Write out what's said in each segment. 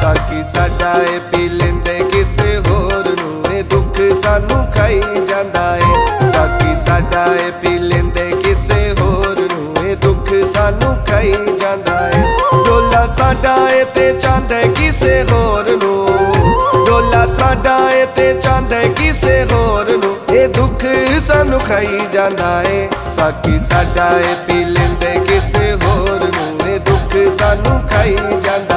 ਸਾਕੀ ਸਾਡਾ ਏ ਸਾਡਾ ਏ ਤੇ ਚਾਹੁੰਦਾ ਕਿਸੇ ਹੋਰ ਨੂੰ ਇਹ ਦੁੱਖ ਸਾਨੂੰ ਖਾਈ ਜਾਂਦਾ ਏ। ਸਾਕੀ ਸਾਡਾ ਏ ਪੀ ਲੈਂਦੇ, ਕਿਸੇ ਹੋਰ ਨੂੰ ਇਹ ਦੁੱਖ ਸਾਨੂੰ ਖਾਈ ਜਾਂਦਾ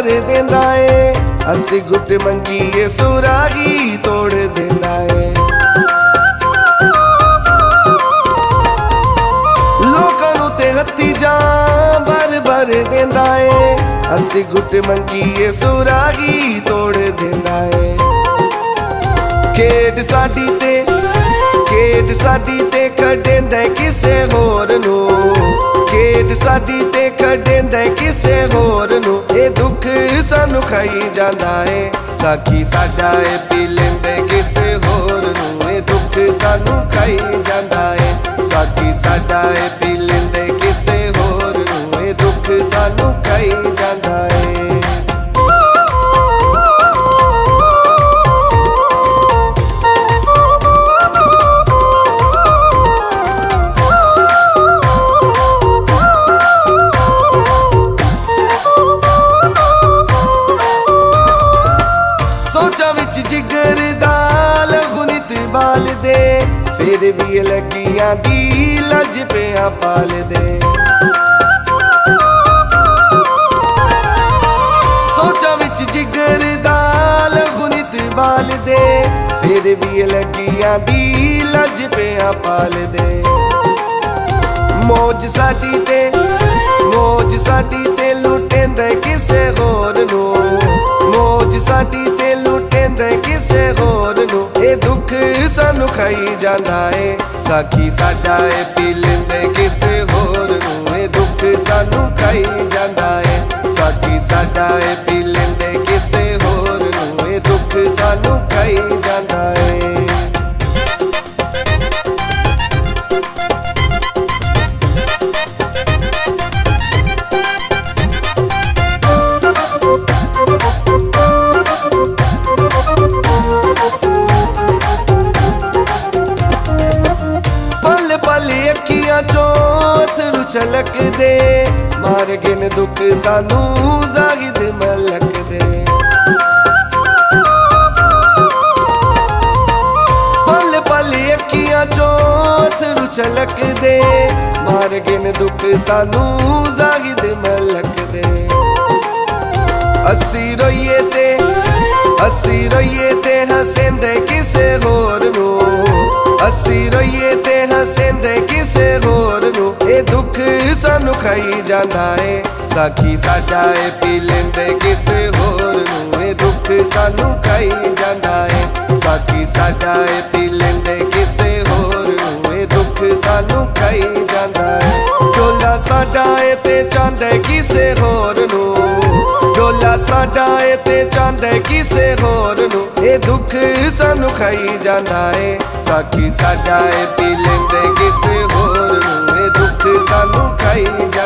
ਬਰ ਦਿੰਦਾ ਏ। ਅਸੀਂ ਗੁੱਟ ਮੰਗੀਏ, ਸੁਰਾਗੀ ਤੋੜ ਦਿੰਦਾ ਏ। ਲੋਕਾਂ ਨੂੰ ਤੇ ਹੱਥੀ ਜਾਂ ਬਰ ਬਰ ਦਿੰਦਾ ਏ। ਅਸੀਂ ਗੁੱਟ ਮੰਗੀਏ, ਸੁਰਾਗੀ ਤੋੜ ਦਿੰਦਾ ਏ। ਖੇਡ ਸਾਡੀ ਤੇ, ਖੇਡ ਸਾਡੀ ਤੇ ਖੜੇਂਦਾ ਕਿਸੇ ਹੋਰ ਨੂੰ। ਖੇਡ ਸਾਡੀ ਤੇ ਖੜੇਂਦਾ ਕਿਸੇ ਹੋਰ ਖਾਈ ਜਾਂਦਾ ਏ। ਸਾਖੀ ਸਾਡਾ ਏ, ਪੀ ਲੈਂਦੇ ਕਿਸੇ ਹੋਰ ਨੂੰ ਇਹ ਦੁੱਖ ਸਾਨੂੰ ਖਾਈ ਸੋਚਾਂ ਜਿਗਰ ਦਾ ਲਗੁਨਿਤ ਬਾਲ ਦੇ। ਫਿਰ ਵੀ ਲੱਗੀਆਂ ਦੀ ਲੱਜ ਪਿਆ ਪਾਲ ਦੇ। ਸੋਚਾਂ ਵਿੱਚ ਜਿਗਰ ਦਾ ਲਗੁਨਿਤ ਬਾਲ ਦੇ। ਫਿਰ ਵੀ ਲੱਗੀਆਂ ਦੀ ਲੱਜ ਪਿਆ ਪਾਲ ਦੇ। ਮੌਜ ਸਾਡੀ ਤੇ, ਮੌਜ ਸਾਡੀ ਖਾਈ ਜਾਂਦਾ ਏ। ਸਾਖੀ ਸਾਡਾ ਏ, ਪੀ ਲੈਂਦੇ ਕਿਸੇ ਹੋਰ ਨੂੰ ਇਹ ਦੁੱਖ ਸਾਨੂੰ ਖਾਈ ਜਾਂਦਾ ਏ। ਸਾਖੀ ਸਾਡਾ ਏ, ਪੀ ਛਲਕਦੇ ਮਾਰ ਗਿਨ ਦੁੱਖ ਸਾਨੂੰ ਜ਼ਾਹਿਦ ਮਲਕ ਦੇ ਪਲ ਪਲ ਅੱਖੀਆਂ ਚੋਂ ਅਥਰੂ ਛਲਕਦੇ ਮਾਰ ਗਿਨ ਦੁੱਖ ਸਾਨੂੰ ਜ਼ਾਹਿਦ ਮਲਕ ਦੇ ਅਸੀਂ ਰੋਈਏ ਤੇ, ਅਸੀਂ ਰੋਈਏ ਤੇ ਹੱਸਦੇ, ਕਿਸੇ ਸਾਨੂੰ ਜਾਂਦਾ ਏ ਸਾਖੀ ਸਾਡਾ ਏ, ਪੀ ਲੈਂਦੇ ਕਿਸੇ ਹੋਰ ਨੂੰ ਇਹ ਦੁੱਖ ਸਾਨੂੰ ਖਾਈ ਜਾਂਦਾ ਏ ਸਾਖੀ ਸਾਡਾ ਏ, ਪੀ ਲੈਂਦੇ ਕਿਸੇ ਹੋਰ ਨੂੰ ਇਹ ਦੁੱਖ ਸਾਨੂੰ ਖਾਈ ਜਾਂਦਾ ਏ ਡੋਲਾ ਸਾਡਾ ਏ ਤੇ ਚਾਹੁੰਦੇ ਕਿਸੇ ਹੋਰ ਨੂੰ। ਡੋਲਾ ਸਾਡਾ ਏ ਤੇ ਚਾਹੁੰਦੇ ਕਿਸੇ ਹੋਰ ਨੂੰ। ਇਹ ਦੁੱਖ ਸਾਨੂੰ ਖਾਈ ਜਾਂਦਾ ਏ ਸਾਖੀ ਸਾਡਾ ਏ, ਪੀ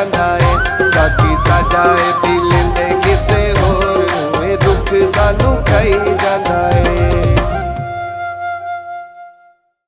trên đời